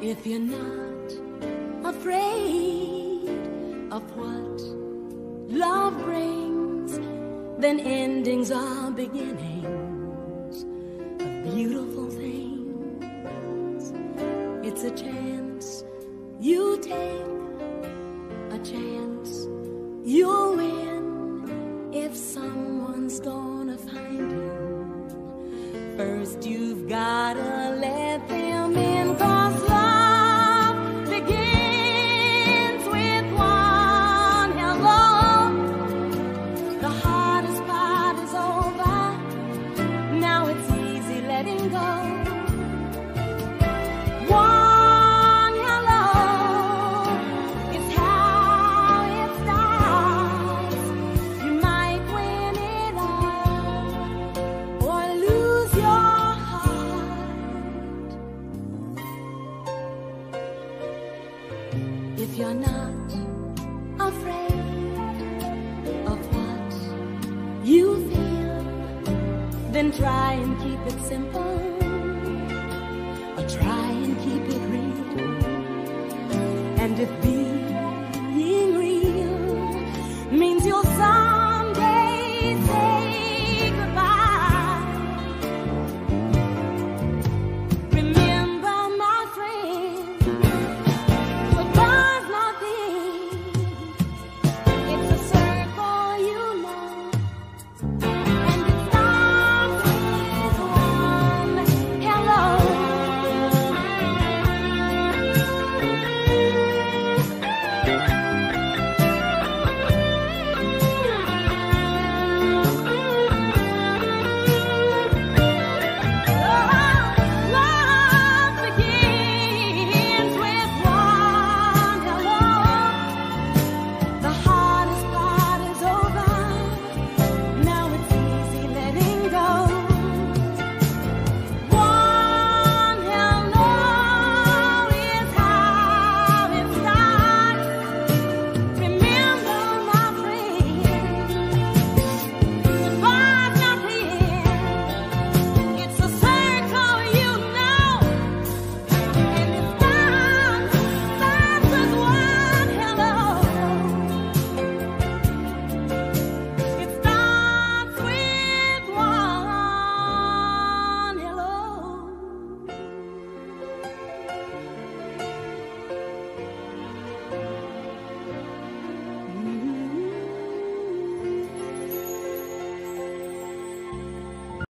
If you're not afraid of what love brings, then endings are beginnings of beautiful things. It's a chance you take, a chance you'll win if someone's you. First, you've gotta let If you're not afraid of what you feel, then try and keep it simple. Or try and keep it real. And if